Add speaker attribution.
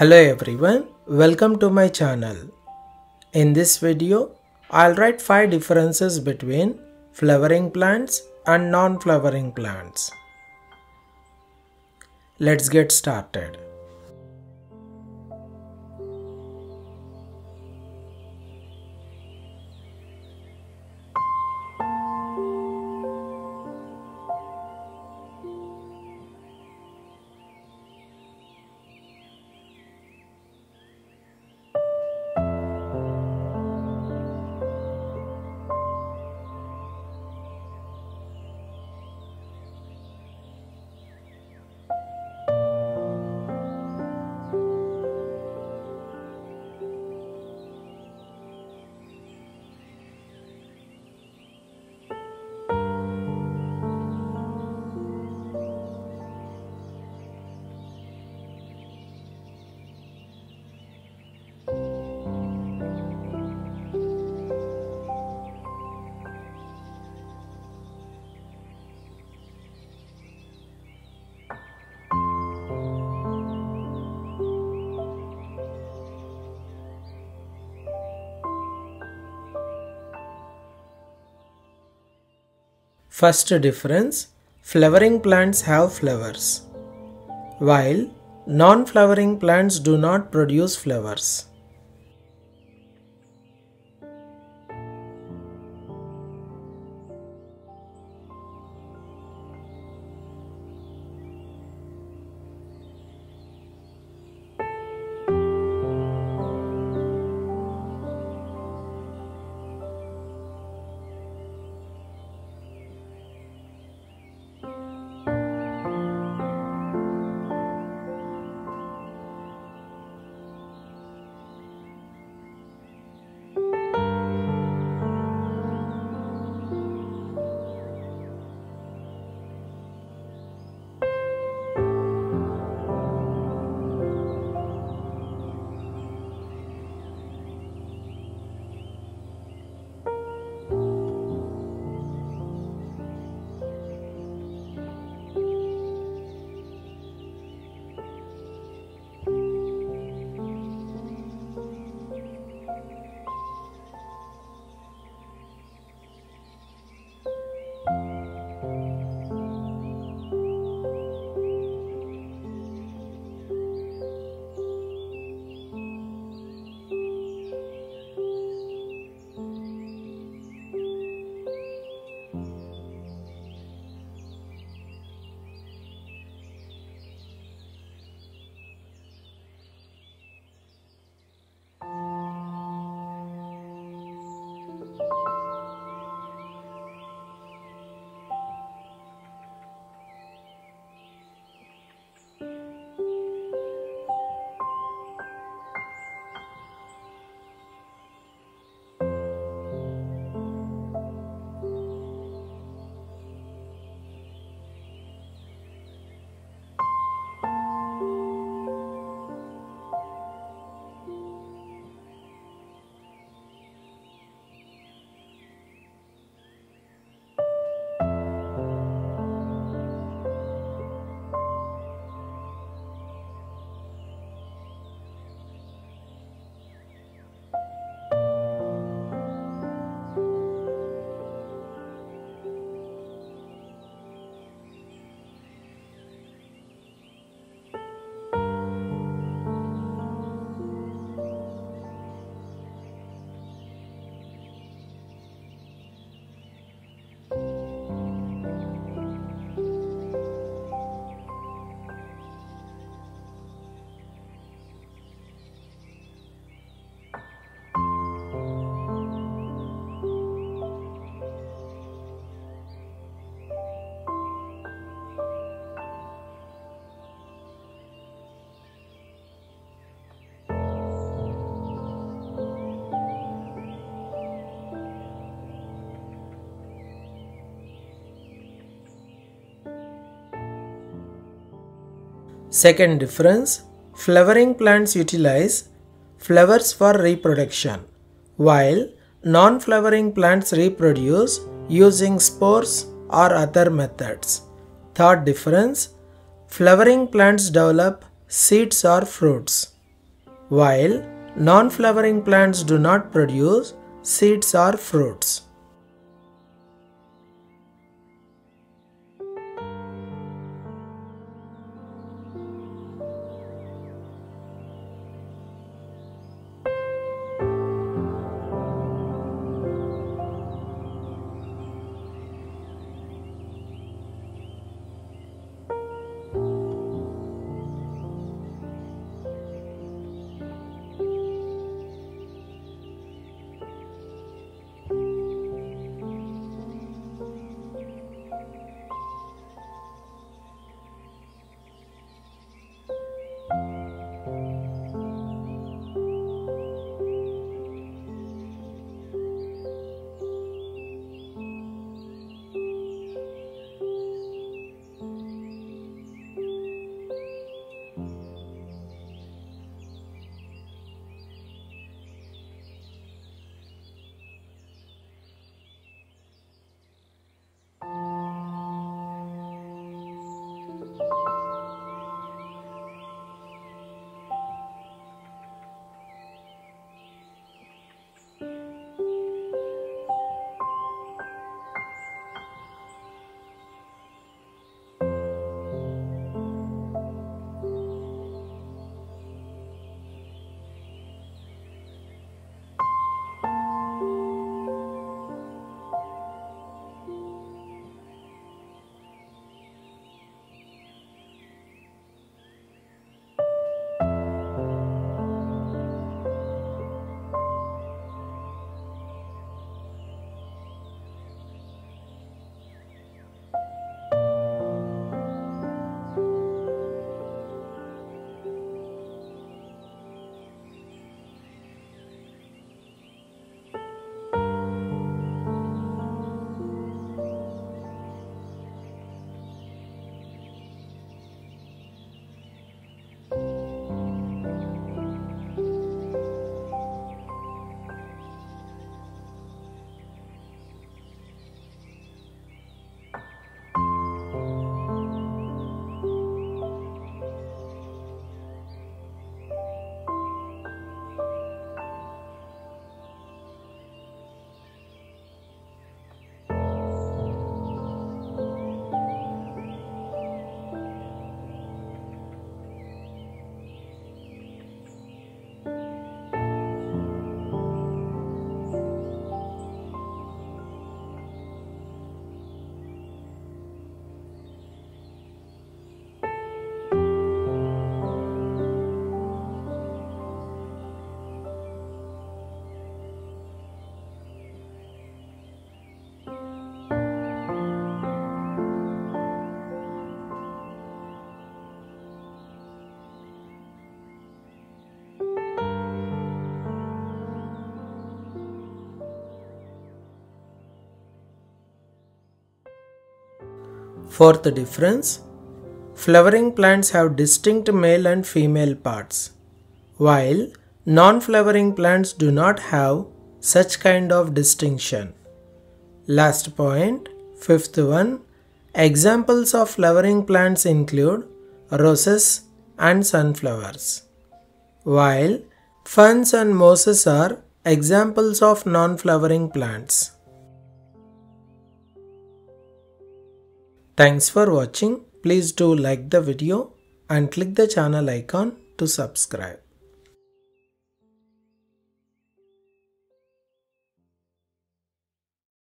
Speaker 1: Hello everyone, welcome to my channel. In this video, I'll write 5 differences between flowering plants and non-flowering plants. Let's get started. First difference flowering plants have flowers, while non flowering plants do not produce flowers. Second difference flowering plants utilize flowers for reproduction, while non flowering plants reproduce using spores or other methods. Third difference flowering plants develop seeds or fruits, while non-flowering plants do not produce seeds or fruits. Fourth difference Flowering plants have distinct male and female parts, while non flowering plants do not have such kind of distinction. Last point, fifth one examples of flowering plants include roses and sunflowers, while ferns and mosses are examples of non flowering plants. Thanks for watching. Please do like the video and click the channel icon to subscribe.